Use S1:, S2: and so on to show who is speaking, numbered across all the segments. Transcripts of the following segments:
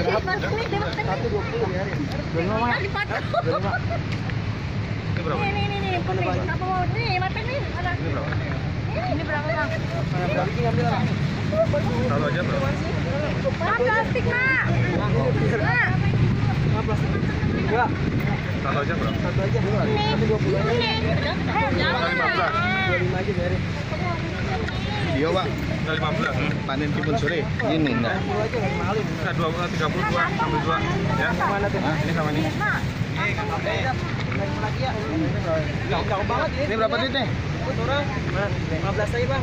S1: Ini berapa?
S2: Nih, nih, nih, nih, apa mau mateng nih, ada.
S1: Ini berapa?
S2: Ini berapa bang?
S3: Ini lah.
S1: Aja berapa?
S2: Ah, plastik mak. Mak.
S3: Nggak plastik. Dua.
S1: Satu aja berapa?
S3: Satu aja.
S2: Ini. Ayo, jangan.
S3: Dua lima aja biarin.
S4: Video pak,
S1: Udah 15.
S4: panen timun sore. Ini enggak.
S1: Nah, 20, 32, ambil 2 ya.
S3: Mana tuh?
S1: Ini sama.
S3: Jauh banget ini.
S4: Ini berapa duit nih?
S3: Ikut orang. Lima belas aja bang.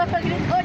S4: Rafa Green